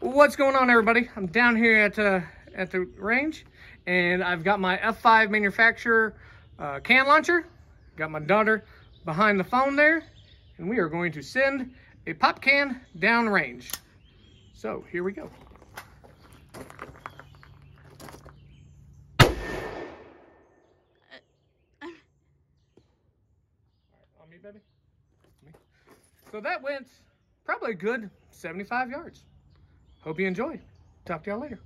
What's going on, everybody? I'm down here at uh, at the range, and I've got my F5 manufacturer uh, can launcher. Got my daughter behind the phone there, and we are going to send a pop can down range. So here we go. On me, baby. Me. So that went probably a good 75 yards. Hope you enjoy. Talk to y'all later.